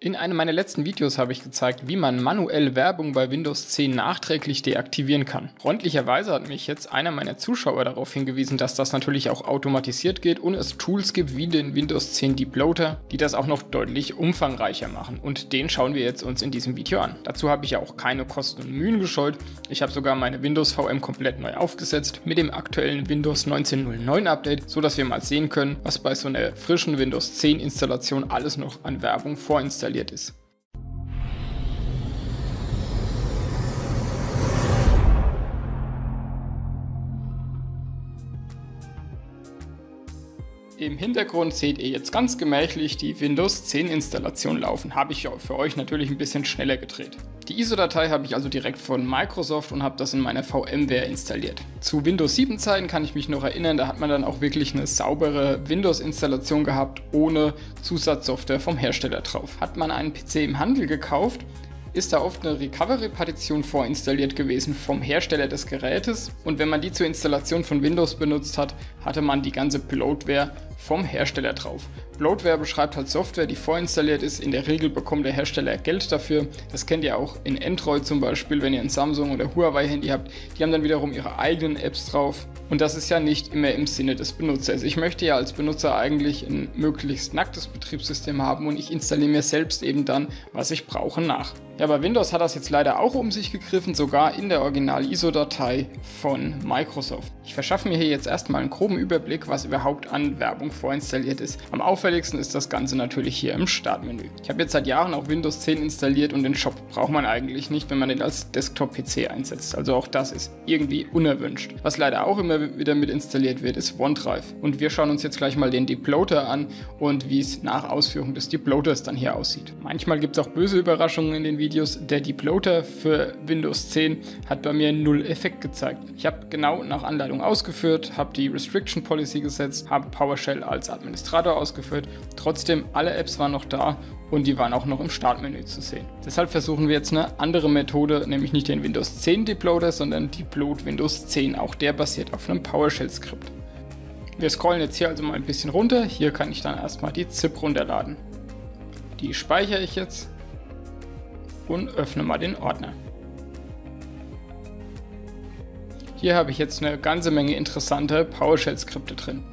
In einem meiner letzten Videos habe ich gezeigt, wie man manuell Werbung bei Windows 10 nachträglich deaktivieren kann. Freundlicherweise hat mich jetzt einer meiner Zuschauer darauf hingewiesen, dass das natürlich auch automatisiert geht und es Tools gibt wie den Windows 10 Deep Loader, die das auch noch deutlich umfangreicher machen. Und den schauen wir jetzt uns in diesem Video an. Dazu habe ich ja auch keine Kosten und Mühen gescheut. Ich habe sogar meine Windows VM komplett neu aufgesetzt mit dem aktuellen Windows 19.09 Update, so dass wir mal sehen können, was bei so einer frischen Windows 10 Installation alles noch an Werbung vorinstalliert installiert ist. Im Hintergrund seht ihr jetzt ganz gemächlich die Windows 10 Installation laufen. Habe ich für euch natürlich ein bisschen schneller gedreht. Die ISO-Datei habe ich also direkt von Microsoft und habe das in meiner VMware installiert. Zu Windows 7 Zeiten kann ich mich noch erinnern, da hat man dann auch wirklich eine saubere Windows-Installation gehabt, ohne Zusatzsoftware vom Hersteller drauf. Hat man einen PC im Handel gekauft, ist da oft eine Recovery-Partition vorinstalliert gewesen vom Hersteller des Gerätes und wenn man die zur Installation von Windows benutzt hat, hatte man die ganze Bloatware vom Hersteller drauf. Bloatware beschreibt halt Software, die vorinstalliert ist. In der Regel bekommt der Hersteller Geld dafür. Das kennt ihr auch in Android zum Beispiel, wenn ihr ein Samsung oder Huawei Handy habt. Die haben dann wiederum ihre eigenen Apps drauf. Und das ist ja nicht immer im Sinne des Benutzers. Ich möchte ja als Benutzer eigentlich ein möglichst nacktes Betriebssystem haben und ich installiere mir selbst eben dann, was ich brauche, nach. Ja, bei Windows hat das jetzt leider auch um sich gegriffen, sogar in der Original-ISO-Datei von Microsoft. Ich verschaffe mir hier jetzt erstmal einen groben Überblick, was überhaupt an Werbung vorinstalliert ist. Am auffälligsten ist das Ganze natürlich hier im Startmenü. Ich habe jetzt seit Jahren auch Windows 10 installiert und den Shop braucht man eigentlich nicht, wenn man den als Desktop-PC einsetzt. Also auch das ist irgendwie unerwünscht. Was leider auch immer wieder mit installiert wird, ist OneDrive. Und wir schauen uns jetzt gleich mal den Deploter an und wie es nach Ausführung des Deploters dann hier aussieht. Manchmal gibt es auch böse Überraschungen in den Videos der Deploter für Windows 10 hat bei mir null Effekt gezeigt. Ich habe genau nach Anleitung ausgeführt, habe die Restriction Policy gesetzt, habe PowerShell als Administrator ausgeführt. Trotzdem, alle Apps waren noch da und die waren auch noch im Startmenü zu sehen. Deshalb versuchen wir jetzt eine andere Methode, nämlich nicht den Windows 10 Deploter, sondern Deplot Windows 10. Auch der basiert auf einem PowerShell-Skript. Wir scrollen jetzt hier also mal ein bisschen runter. Hier kann ich dann erstmal die ZIP runterladen. Die speichere ich jetzt und öffne mal den Ordner. Hier habe ich jetzt eine ganze Menge interessante PowerShell-Skripte drin.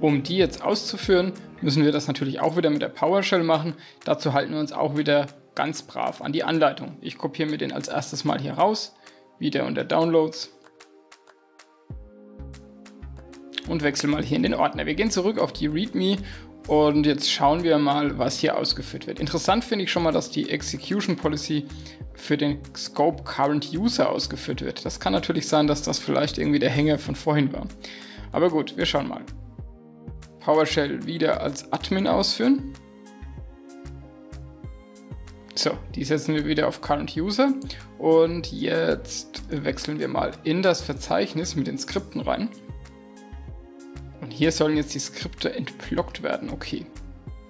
Um die jetzt auszuführen, müssen wir das natürlich auch wieder mit der PowerShell machen. Dazu halten wir uns auch wieder ganz brav an die Anleitung. Ich kopiere mir den als erstes mal hier raus, wieder unter Downloads und wechsle mal hier in den Ordner. Wir gehen zurück auf die README und jetzt schauen wir mal, was hier ausgeführt wird. Interessant finde ich schon mal, dass die Execution Policy für den Scope Current User ausgeführt wird. Das kann natürlich sein, dass das vielleicht irgendwie der Hänger von vorhin war. Aber gut, wir schauen mal. PowerShell wieder als Admin ausführen. So, die setzen wir wieder auf Current User und jetzt wechseln wir mal in das Verzeichnis mit den Skripten rein. Und hier sollen jetzt die Skripte entblockt werden. Okay.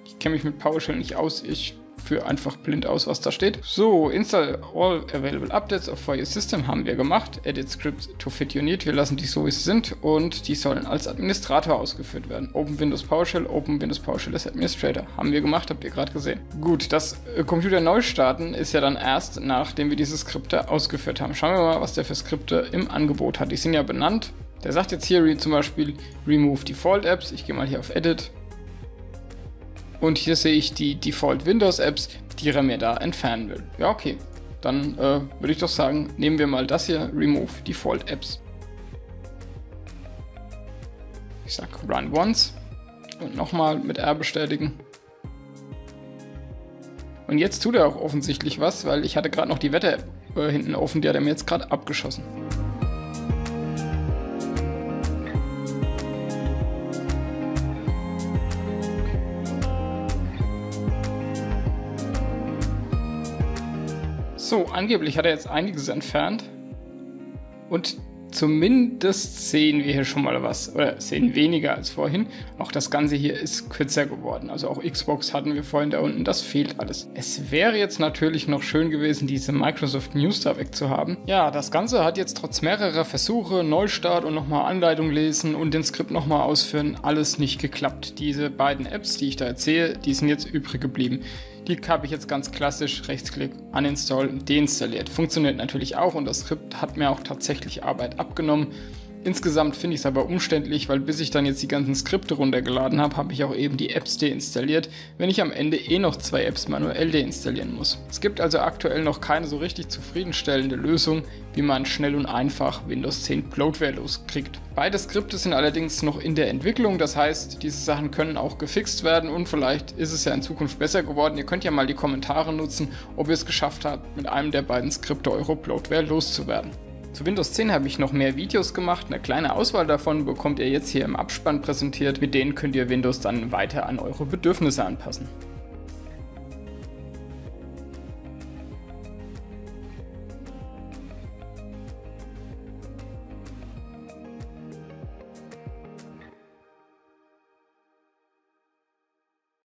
Ich kenne mich mit PowerShell nicht aus. Ich führe einfach blind aus, was da steht. So, install all available updates of for your system haben wir gemacht. Edit scripts to fit your need. Wir lassen die so, wie sie sind. Und die sollen als Administrator ausgeführt werden. Open Windows PowerShell, Open Windows PowerShell als Administrator. Haben wir gemacht, habt ihr gerade gesehen. Gut, das äh, Computer neu starten ist ja dann erst, nachdem wir diese Skripte ausgeführt haben. Schauen wir mal, was der für Skripte im Angebot hat. Die sind ja benannt. Der sagt jetzt hier zum Beispiel Remove Default Apps. Ich gehe mal hier auf Edit. Und hier sehe ich die Default Windows Apps, die er mir da entfernen will. Ja, okay. Dann äh, würde ich doch sagen, nehmen wir mal das hier, Remove Default Apps. Ich sage Run Once und nochmal mit R bestätigen. Und jetzt tut er auch offensichtlich was, weil ich hatte gerade noch die Wetter-App äh, hinten offen, die hat er mir jetzt gerade abgeschossen. So, angeblich hat er jetzt einiges entfernt. Und zumindest sehen wir hier schon mal was, oder sehen weniger als vorhin. Auch das Ganze hier ist kürzer geworden. Also auch Xbox hatten wir vorhin da unten, das fehlt alles. Es wäre jetzt natürlich noch schön gewesen, diese Microsoft News da wegzuhaben. Ja, das Ganze hat jetzt trotz mehrerer Versuche, Neustart und nochmal Anleitung lesen und den Skript nochmal ausführen, alles nicht geklappt. Diese beiden Apps, die ich da erzähle, die sind jetzt übrig geblieben. Die habe ich jetzt ganz klassisch Rechtsklick Uninstall und deinstalliert. Funktioniert natürlich auch und das Skript hat mir auch tatsächlich Arbeit abgenommen. Insgesamt finde ich es aber umständlich, weil bis ich dann jetzt die ganzen Skripte runtergeladen habe, habe ich auch eben die Apps deinstalliert, wenn ich am Ende eh noch zwei Apps manuell deinstallieren muss. Es gibt also aktuell noch keine so richtig zufriedenstellende Lösung, wie man schnell und einfach Windows 10 Bloatware loskriegt. Beide Skripte sind allerdings noch in der Entwicklung, das heißt, diese Sachen können auch gefixt werden und vielleicht ist es ja in Zukunft besser geworden. Ihr könnt ja mal die Kommentare nutzen, ob ihr es geschafft habt, mit einem der beiden Skripte eure Bloatware loszuwerden. Zu Windows 10 habe ich noch mehr Videos gemacht, eine kleine Auswahl davon bekommt ihr jetzt hier im Abspann präsentiert, mit denen könnt ihr Windows dann weiter an eure Bedürfnisse anpassen.